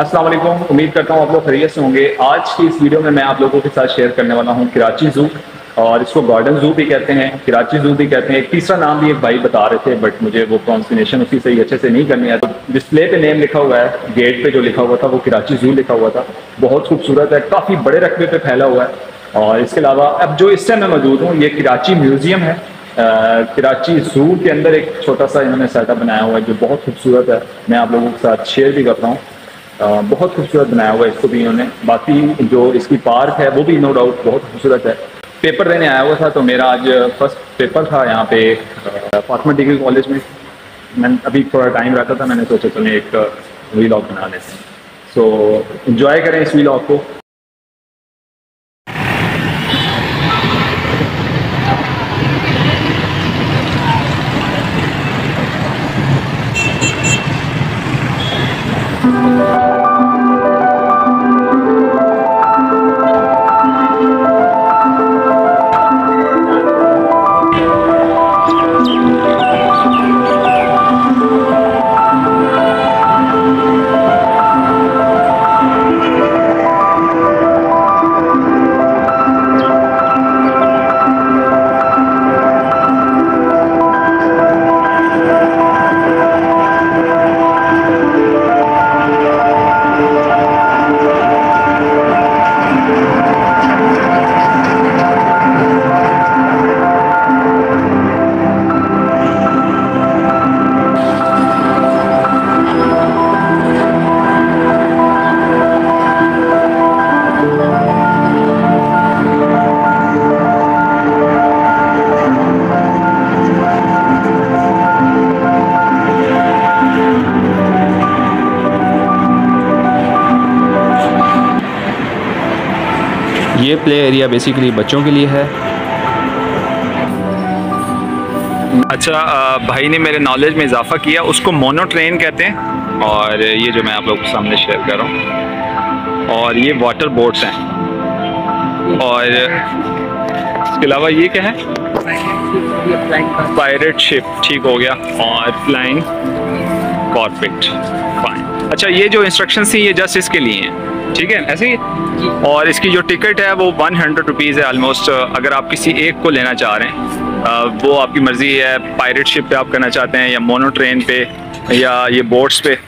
अस्सलाम वालेकुम। उम्मीद करता हूँ आप लोग खरीय से होंगे। आज की इस वीडियो में मैं आप लोगों के साथ शेयर करने वाला हूँ कराची जू और इसको गार्डन जू भी कहते हैं। कराची जू भी कहते हैं। एक तीसरा नाम भी एक भाई बता रहे थे बट मुझे वो प्रोनाउंसिएशन उसकी सही अच्छे से नहीं करनी है। डिस्प्ले पे नेम लिखा हुआ है गेट पे जो लिखा हुआ था, वो कराची जू लिखा हुआ था। बहुत खूबसूरत है, काफ़ी बड़े रकबे पे फैला हुआ है। और इसके अलावा, अब जो इस टाइम मैं मौजूद हूँ, ये कराची म्यूज़ियम है। कराची जू के अंदर एक छोटा सा इन्होंने सेटअप बनाया हुआ है, जो बहुत खूबसूरत है। मैं आप लोगों के साथ शेयर भी करता हूँ। बहुत खूबसूरत बनाया हुआ है इसको भी इन्होंने। बाकी जो इसकी पार्क है वो भी नो डाउट बहुत खूबसूरत है। पेपर देने आया हुआ था तो मेरा आज फ़र्स्ट पेपर था यहाँ पे फातमा डिग्री कॉलेज में। मैं अभी थोड़ा टाइम रहता था मैंने सोचा तुम्हें एक वीलॉग बना लेते हैं। सो so, इन्जॉय करें इस वीलॉग को। ये प्ले एरिया बेसिकली बच्चों के लिए है। अच्छा भाई ने मेरे नॉलेज में इजाफा किया, उसको मोनो ट्रेन कहते हैं। और ये जो मैं आप लोगों के सामने शेयर कर रहा हूँ, और ये वाटर बोट्स हैं। और इसके अलावा ये क्या है? पायरेट शिप ठीक हो गया। और फ्लाइंग कॉर्पेट फाइन अच्छा ये जो इंस्ट्रक्शन थी, ये जस्ट इसके लिए हैं। ठीक है? ऐसे ही? और इसकी जो टिकट है, वो वन हंड्रेड रुपीज़ है आलमोस्ट अगर आप किसी एक को लेना चाह रहे हैं वो आपकी मर्ज़ी है। पायरेट शिप पे आप करना चाहते हैं, या मोनो ट्रेन पे, या ये बोट्स पे।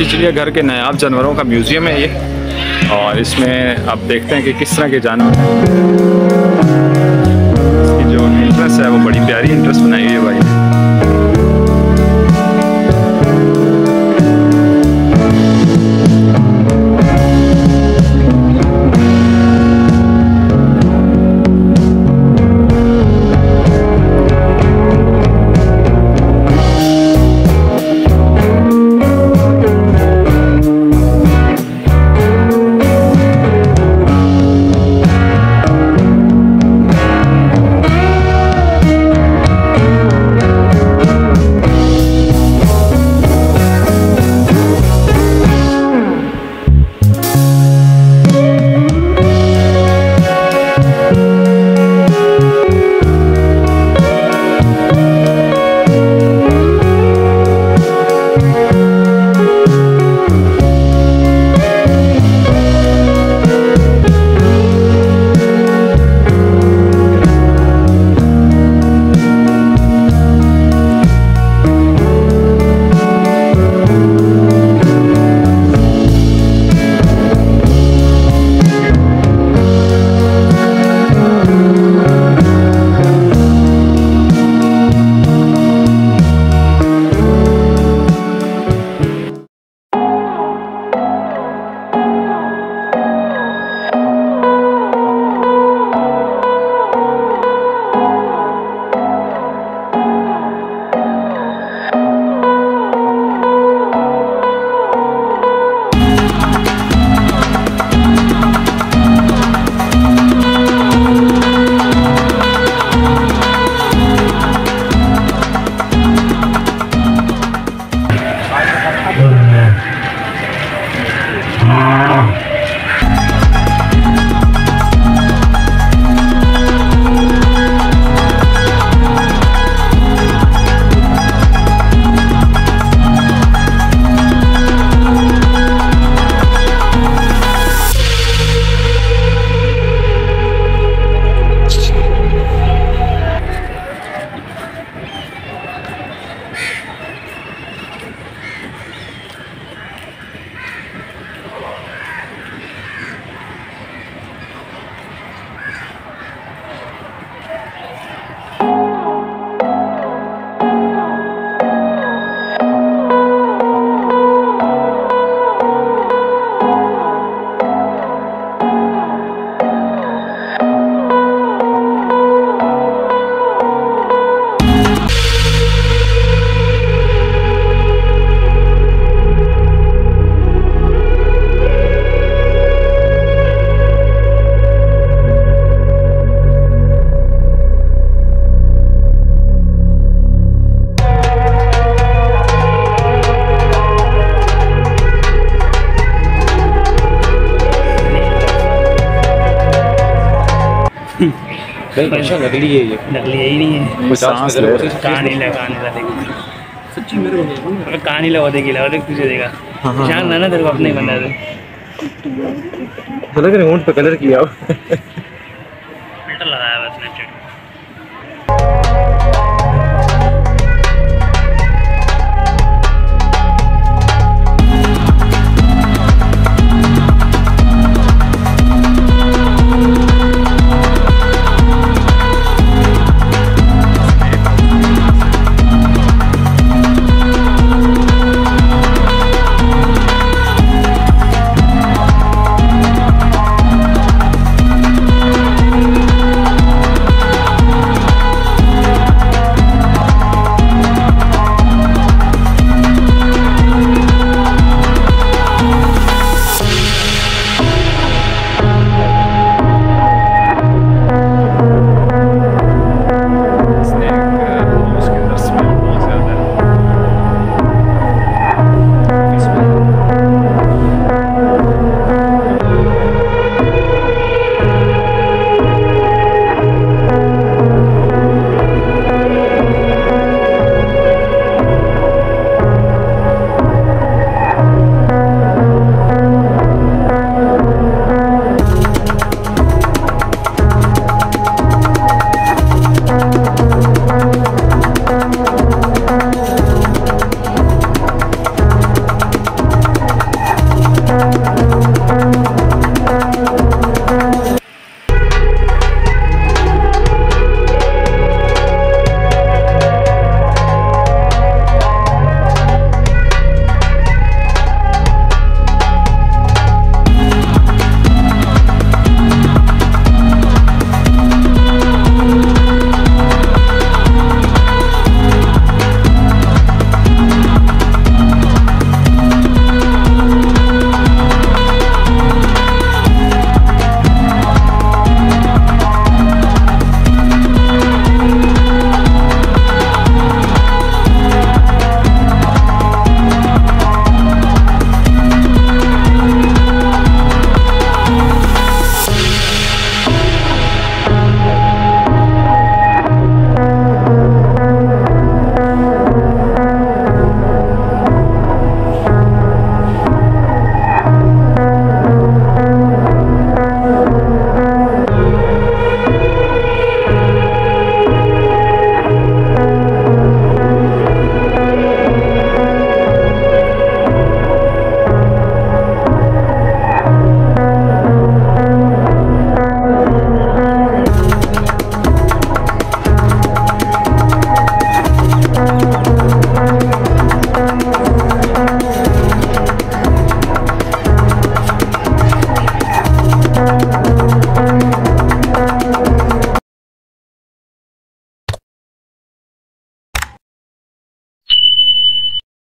कराची चिड़ियाघर के नायाब जानवरों का म्यूज़ियम है ये। और इसमें आप देखते हैं कि किस तरह के जानवर हैं। इसकी जो इंटरेस्ट है, वो बड़ी प्यारी इंटरेस्ट बनाई हुई है भाई। नकली है ये। नकली है नहीं है। सांस ले रहे हैं। कहानी लगा कहानी लगा सच्ची मेरे को कहानी लगा देगी लगा देगी तुझे देगा शान ना ना तेरे को अपने बना दे लग रहा है पे कलर किया। लगाया हुआ स्नैपचैट